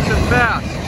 nice and fast.